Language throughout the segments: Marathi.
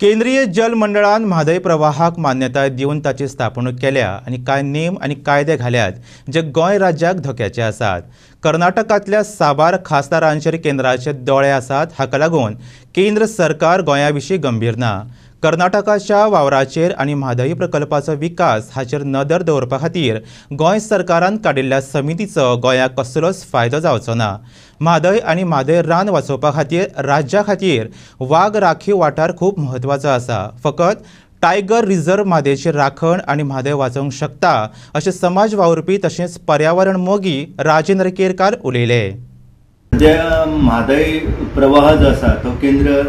केंद्रीय जल मंडळान म्हादय प्रवाहाक मान्यताय दिवन ताची स्थापणूक केल्या आनी कांय नेम आनी कायदे घाल्यात जे गोंय राज्याक धोक्याचे आसात. कर्नाटकांतल्या साबार खासदारांचेर केंद्राचे दोळे आसात हाका लागून केंद्र सरकार गोंया विशीं गंभीर ना. कर्नाटकाच्या वावराचेर आनी म्हादई प्रकल्पाचो विकास हाचेर नदर दवरपा खातीर गोंय सरकारान काडिल्ल्या समितीचो गोंयाक कसलोच फायदो जावचो ना. म्हादय आनी म्हादय रान वाचोवपा खातीर राज्या खातीर वाग राखीव वाठार खूब म्हत्वाचो आसा. फकत टायगर रिझर्व म्हादेची राखण आनी म्हादय वाचोवंक शकता अशें समाज वावुरपी तशेंच पर्यावरण मोगी राजेंद्र केरकार उलयले. जे म्हादय प्रवाह जो आसा तो केंद्र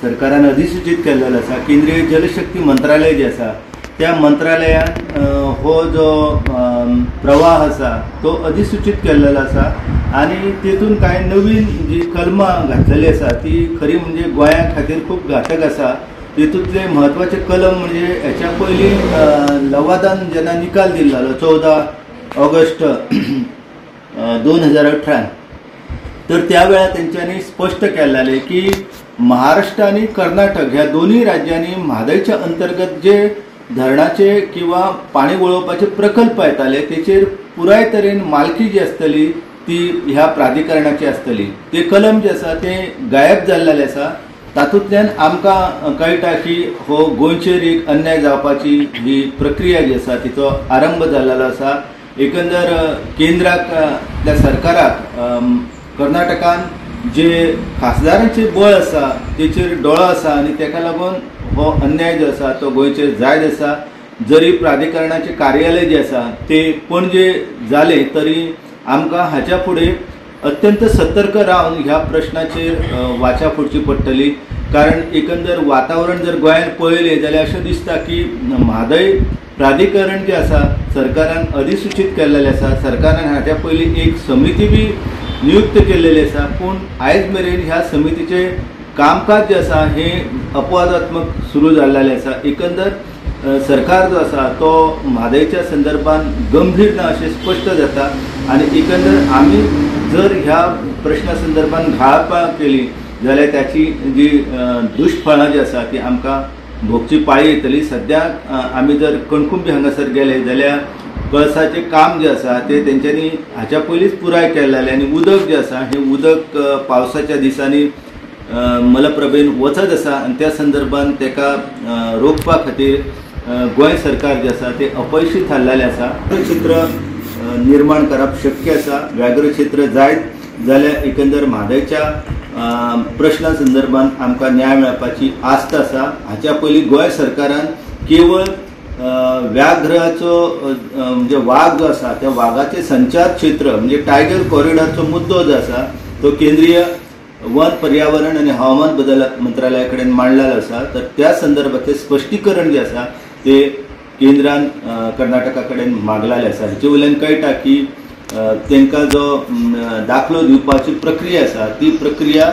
सरकारान अधिसूचित केल्लेलो आसा केंद्रीय जलशक्ती मंत्रालय जे आसा त्या मंत्रालयान हो जो प्रवाह आसा तो अधिसूचित केल्लेलो आसा आनी तेतून कांय नवीन जी कलमां घातलेली आसा ती खरी म्हणजे गोंया खातीर खूब घातक आसा तेतूंतले म्हत्वाचे कलम म्हणजे हेच्या पयलीं लवादान जेन्ना निकाल दिल्लो चवदा ऑगस्ट दोन हजार अठरा. तर त्यावेळा त्यांच्यानी स्पष्ट केलेले की महाराष्ट्र आणि कर्नाटक ह्या दोन्ही राज्यांनी म्हादयच्या अंतर्गत जे धरणाचे किंवा पाणी वळोवपाचे प्रकल्प येताले तेचेर पुराय तरेन मालकी जी आसतली ती ह्या प्राधिकरणाची आसतली ते कलम जे आसा ते गायब जाल्लेले आसा तातूंतल्यान आमकां कळटा की हो गोंयचेर एक अन्याय जावपाची ही प्रक्रिया जी आसा तिचो आरंभ जाल्लो आसा एकंदर केंद्राक त्या सरकाराक कर्नाटकान जे खासदारांचे बळ आसा तेचेर दोळो आसा आनी तेका लागून हो अन्याय जो आसा तो गोंयचेर जायत आसा जरी प्राधिकरणाचे कार्यालय जे आसा ते पणजे जाले तरी आमकां हाच्या फुडें अत्यंत सतर्क रावन ह्या प्रश्नाचेर वाचा फुडची पडटली. कारण एकंदर वातावरण जर गोंयांत पळयलें जाल्यार अशें दिसता की म्हादय प्राधिकरण जें आसा सरकारान अधिसूचित केल्लेलें आसा सरकारान हाच्या पयलीं एक समिती बी नियुक्त केलेले आसा पूण आयज मेरेन ह्या समितीचे कामकाज जे आसा हें अपवादात्मक सुरू जाल्लेलें आसा एकंदर सरकार जो आसा तो म्हादयच्या संदर्भान गंभीर ना अशें स्पश्ट जाता. आनी एकंदर आमी जर ह्या प्रश्ना संदर्भान घाळपाक केली जाल्यार त्याची जी दुश्फळां जी आसा ती आमकां भोगची पाळी येतली. सद्याक आमी जर कणकुंबी हांगासर गेले जाल्यार कळसाचें काम जें आसा तें तेंच्यांनी हाच्या पयलींच पुराय केल्लें आनी उदक जें आसा हें उदक पावसाच्या दिसांनी मलप्रभेन वचत आसा आनी त्या संदर्भान तेका रोखपा खातीर गोंय सरकार जें आसा तें अपयशी थारलेलें आसा चित्र निर्माण करप शक्य आसा व्याघ्र क्षेत्र जायत जाल्यार एकंदर म्हादयच्या प्रश्ना संदर्भान आमकां न्याय मेळपाची आस्त आसा हाच्या पयलीं गोंय सरकारान केवळ व्याघ्राचो म्हणजे वाघ जो आसा त्या वाघाचे संचार क्षेत्र म्हणजे टायगर कॉरिडॉरचो मुद्दो जो आसा तो केंद्रीय वन पर्यावरण आणि हवामान बदल मंत्रालया कडेन मांडलेलो आसा तर त्या संदर्भातले स्पश्टीकरण जे आसा ते केंद्रान कर्नाटका कडेन मागलेलें आसा हेचे वयल्यान कळटा की अ, तांकां जो दाखलो दिवपाची प्रक्रिया आसा ती प्रक्रिया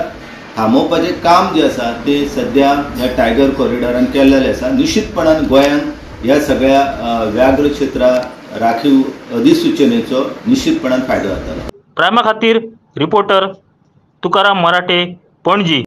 थांबोवपाचें काम जें आसा तें सद्या ह्या टायगर कॉरिडॉरान केल्लेलें आसा निश्चितपणान गोंयांत ह्या सगळ्या व्याघ्र क्षेत्रा राखीव अधिसुचनेचो निश्चितपणान फायदो जातलो प्रायमा खातीर रिपोर्टर तुकाराम मराठे पणजी.